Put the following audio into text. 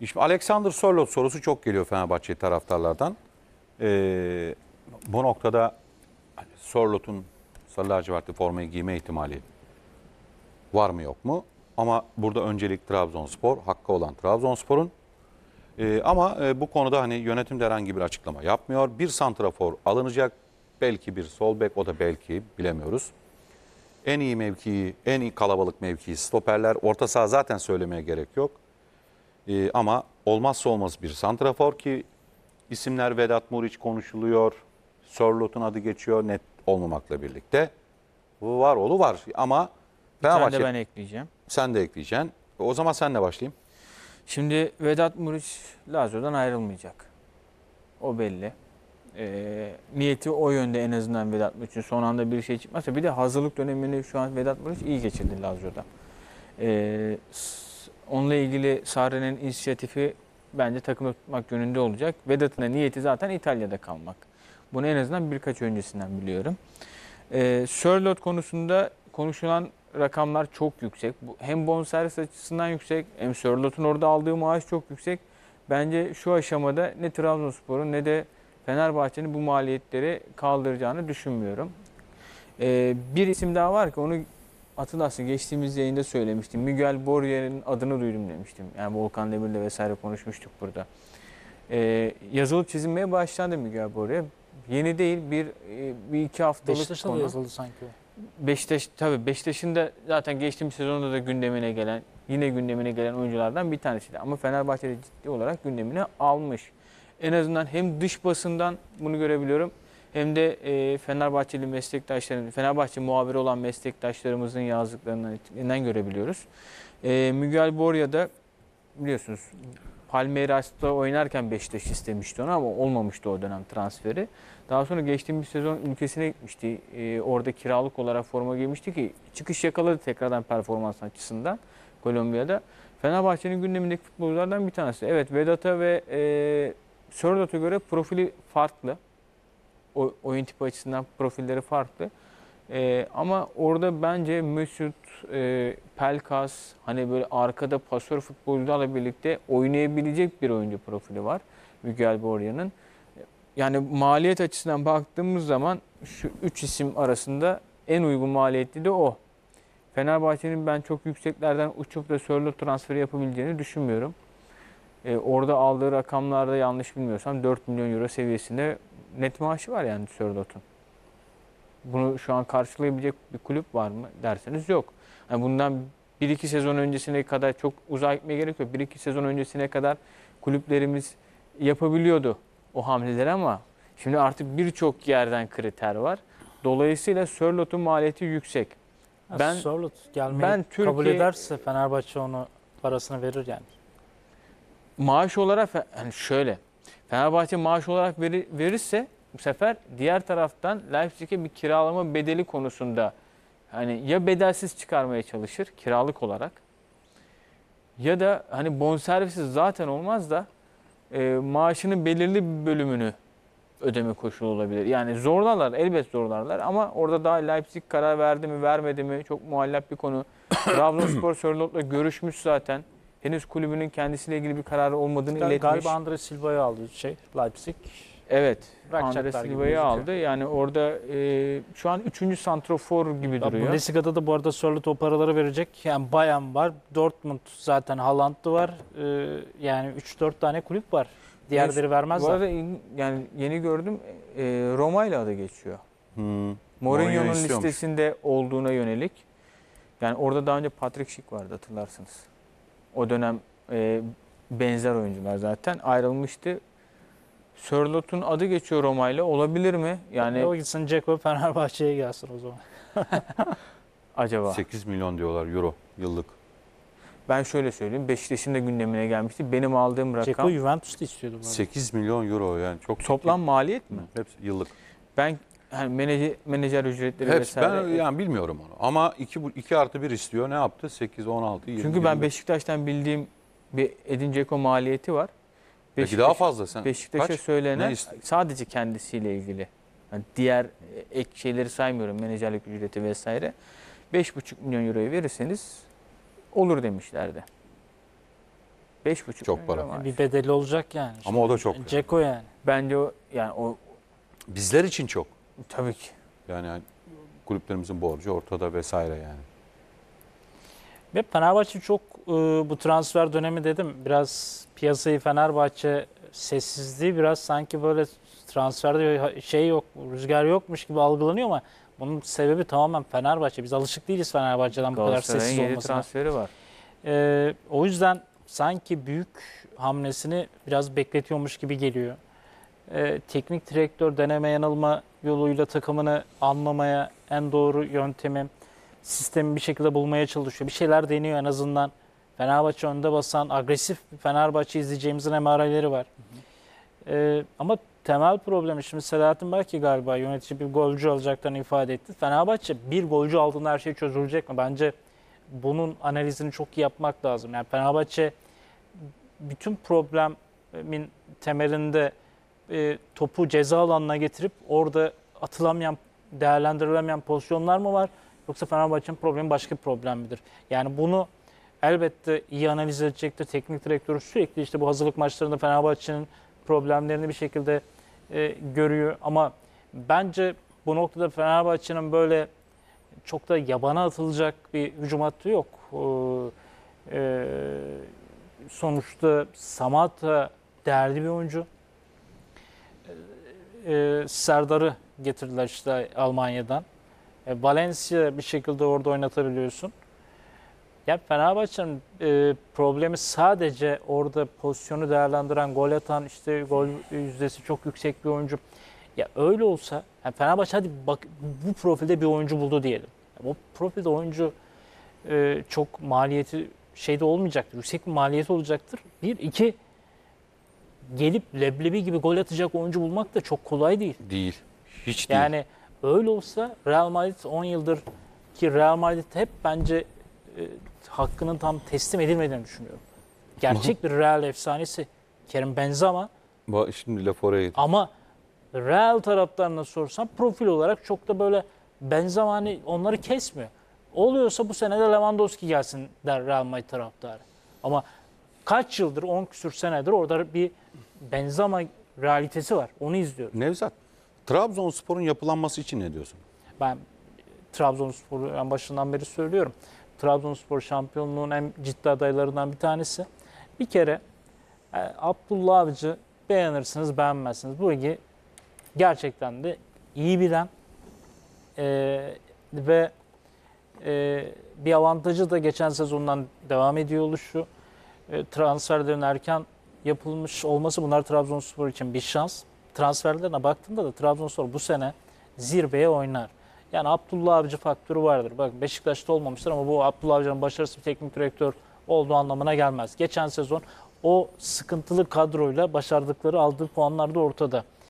İşte Alexander Sörloth sorusu çok geliyor Fenerbahçe taraftarlardan. Ee, bu noktada Sörloth'un sarı lacivertli formayı giyme ihtimali var mı yok mu? Ama burada öncelik Trabzonspor, hakkı olan Trabzonspor'un. Ee, ama e, bu konuda hani yönetim de herhangi bir açıklama yapmıyor. Bir santrafor alınacak, belki bir sol bek o da belki bilemiyoruz. En iyi mevkii, en iyi kalabalık mevkii stoperler. Orta saha zaten söylemeye gerek yok. Ee, ama olmazsa olmaz bir santrafor ki isimler Vedat Muriç konuşuluyor. Sörlot'un adı geçiyor net olmamakla birlikte. Bu var oğlu var ama Bir tane Fenerbahçe de ben ekleyeceğim. sen de ekleyeceksin. O zaman senle başlayayım. Şimdi Vedat Muriç Lazio'dan ayrılmayacak. O belli. Ee, niyeti o yönde en azından Vedat Muriç'in son anda bir şey çıkmazsa bir de hazırlık dönemini şu an Vedat Muriç iyi geçirdi Lazio'da. S- onunla ilgili Sarri'nin inisiyatifi bence takımda tutmak yönünde olacak. Vedat'ın da niyeti zaten İtalya'da kalmak. Bunu en azından birkaç öncesinden biliyorum. Ee, Sörloth konusunda konuşulan rakamlar çok yüksek. Hem bonservis açısından yüksek hem Sörloth'un orada aldığı maaş çok yüksek. Bence şu aşamada ne Trabzonspor'un ne de Fenerbahçe'nin bu maliyetleri kaldıracağını düşünmüyorum. Ee, bir isim daha var ki onu hatırlarsın geçtiğimiz yayında söylemiştim. Miguel Borier'in adını duydum demiştim. Yani Volkan Demir'le vesaire konuşmuştuk burada. Ee, yazılıp çizilmeye başlandı Miguel Borier. Yeni değil bir, e, bir iki haftalık Beşiktaş'ta da konu. yazıldı sanki o. Beşiktaş tabii Beşiktaş'ın da zaten geçtiğimiz sezonda da gündemine gelen yine gündemine gelen oyunculardan bir tanesiydi. Ama Fenerbahçe'de ciddi olarak gündemine almış. En azından hem dış basından bunu görebiliyorum hem de e, Fenerbahçeli meslektaşların, Fenerbahçe muhabiri olan meslektaşlarımızın yazdıklarından görebiliyoruz. E, Miguel Borya da biliyorsunuz Palmeiras'ta oynarken Beşiktaş istemişti onu ama olmamıştı o dönem transferi. Daha sonra geçtiğimiz sezon ülkesine gitmişti. Ee, orada kiralık olarak forma giymişti ki çıkış yakaladı tekrardan performans açısından Kolombiya'da. Fenerbahçe'nin gündemindeki futbolculardan bir tanesi. Evet Vedat'a ve e, Sörlot'a göre profili farklı. O, oyun tipi açısından profilleri farklı. Ee, ama orada bence Mesut, e, Pelkas hani böyle arkada pasör futbolcularla birlikte oynayabilecek bir oyuncu profili var Miguel Borja'nın. Yani maliyet açısından baktığımız zaman şu üç isim arasında en uygun maliyetli de o. Fenerbahçe'nin ben çok yükseklerden uçup da Sörloth transferi yapabileceğini düşünmüyorum. Ee, orada aldığı rakamlarda yanlış bilmiyorsam 4 milyon euro seviyesinde net maaşı var yani Sörloth'un. Bunu şu an karşılayabilecek bir kulüp var mı derseniz yok. Yani bundan 1-2 sezon öncesine kadar çok uzağa gitmeye gerek yok. 1-2 sezon öncesine kadar kulüplerimiz yapabiliyordu o hamleleri ama şimdi artık birçok yerden kriter var. Dolayısıyla Sörlot'un maliyeti yüksek. Ben, Ben- Sörloth gelmeyi ben kabul Türkiye- ederse Fenerbahçe onu parasını verir yani. Maaş olarak yani şöyle Fenerbahçe maaş olarak veri- verirse bu sefer diğer taraftan Leipzig'e bir kiralama bedeli konusunda hani ya bedelsiz çıkarmaya çalışır kiralık olarak ya da hani bonservisiz zaten olmaz da e, maaşının belirli bir bölümünü ödeme koşulu olabilir. Yani zorlarlar, elbet zorlarlar ama orada daha Leipzig karar verdi mi, vermedi mi çok muallak bir konu. Trabzonspor Sörlot'la görüşmüş zaten. Henüz kulübünün kendisiyle ilgili bir kararı olmadığını Gal- iletmiş. Galiba Andre Silva'yı aldı şey Leipzig. Evet. Bırakacaklar Andre gibi Silva'yı aldı. Yani orada e, şu an 3. santrofor gibi Ya duruyor. Bundesliga'da da bu arada Sörloth o paraları verecek. Yani Bayern var, Dortmund zaten Haaland'ı var. Ee, yani 3-4 tane kulüp var. Diğerleri Bu vermezler. arada in- yani yeni gördüm e, Roma ile adı geçiyor. Hmm. Mourinho'nun listesinde olduğuna yönelik. Yani orada daha önce Patrick Schick vardı hatırlarsınız. O dönem e, benzer oyuncular zaten ayrılmıştı. Sörlot'un adı geçiyor Roma ile olabilir mi? Yani o gitsin Ceko Fenerbahçe'ye gelsin o zaman. acaba? 8 milyon diyorlar euro yıllık. Ben şöyle söyleyeyim. Beşiktaş'ın da gündemine gelmişti. Benim aldığım rakam Ceko Juventus'ta istiyordu bu arada. 8 milyon euro yani çok toplam maliyet mi? Hepsi yıllık. Ben hani menajer, menajer ücretleri Hepsi ben vesaire. yani bilmiyorum onu. Ama 2 2 artı 1 istiyor. Ne yaptı? 8 16 20. Çünkü ben 25. Beşiktaş'tan bildiğim bir Edin Dzeko maliyeti var. Belki daha fazla sen. Beşiktaş'a söylenen sadece kendisiyle ilgili. Yani diğer e, ek şeyleri saymıyorum. Menajerlik ücreti vesaire. 5,5 milyon euroyu verirseniz olur demişlerdi. 5,5 Çok para. maaş. Bir bedeli olacak yani. Ama o da çok. Ceko yani. Bence o yani o Bizler için çok. Tabii ki. Yani kulüplerimizin borcu ortada vesaire yani. Ve Fenerbahçe çok e, bu transfer dönemi dedim biraz piyasayı Fenerbahçe sessizliği biraz sanki böyle transferde şey yok, rüzgar yokmuş gibi algılanıyor ama bunun sebebi tamamen Fenerbahçe. Biz alışık değiliz Fenerbahçe'den bu kadar sessiz 7 olmasına. transferi var. E, o yüzden sanki büyük hamlesini biraz bekletiyormuş gibi geliyor. E, teknik direktör deneme yanılma yoluyla takımını anlamaya en doğru yöntemi sistemi bir şekilde bulmaya çalışıyor. Bir şeyler deniyor en azından. Fenerbahçe önde basan agresif Fenerbahçe izleyeceğimizin emareleri var. Ee, ama temel problemi şimdi Selahattin belki galiba yönetici bir golcü alacaklarını ifade etti. Fenerbahçe bir golcü aldığında her şey çözülecek mi? Bence bunun analizini çok iyi yapmak lazım. Yani Fenerbahçe bütün problemin temelinde e, topu ceza alanına getirip orada atılamayan, değerlendirilemeyen pozisyonlar mı var? Yoksa Fenerbahçe'nin problemi başka bir problem midir? Yani bunu elbette iyi analiz edecektir. Teknik direktörü sürekli işte bu hazırlık maçlarında Fenerbahçe'nin problemlerini bir şekilde e, görüyor. Ama bence bu noktada Fenerbahçe'nin böyle çok da yabana atılacak bir hücum hattı yok. Ee, sonuçta Samata değerli bir oyuncu. Ee, Serdar'ı getirdiler işte Almanya'dan. E, Valencia bir şekilde orada oynatabiliyorsun. Ya Fenerbahçe'nin e, problemi sadece orada pozisyonu değerlendiren, gol atan, işte gol yüzdesi çok yüksek bir oyuncu. Ya öyle olsa, yani Fenerbahçe hadi bak bu profilde bir oyuncu buldu diyelim. Ya bu profilde oyuncu e, çok maliyeti şeyde olmayacaktır. Yüksek bir maliyeti olacaktır. Bir, iki gelip leblebi gibi gol atacak oyuncu bulmak da çok kolay değil. Değil. Hiç değil. Yani öyle olsa Real Madrid 10 yıldır ki Real Madrid hep bence e, hakkının tam teslim edilmediğini düşünüyorum. Gerçek bir Real efsanesi Kerim Benzema Ba- Şimdi laf oraya ama Real taraftarına sorsam profil olarak çok da böyle Benzema hani onları kesmiyor. Oluyorsa bu sene de Lewandowski gelsin der Real Madrid taraftarı. Ama kaç yıldır 10 küsür senedir orada bir Benzema realitesi var. Onu izliyorum. Nevzat, Trabzonspor'un yapılanması için ne diyorsun? Ben Trabzonspor'u en başından beri söylüyorum. Trabzonspor şampiyonluğun en ciddi adaylarından bir tanesi. Bir kere e, Abdullah Avcı beğenirsiniz beğenmezsiniz. Bu ligi gerçekten de iyi bilen e, ve e, bir avantajı da geçen sezondan devam ediyor oluşu. E, transferlerin erken yapılmış olması bunlar Trabzonspor için bir şans. Transferlerine baktığında da Trabzonspor bu sene zirveye oynar. Yani Abdullah Avcı faktörü vardır. Bak Beşiktaş'ta olmamıştır ama bu Abdullah Avcı'nın başarısız bir teknik direktör olduğu anlamına gelmez. Geçen sezon o sıkıntılı kadroyla başardıkları aldığı puanlar da ortada.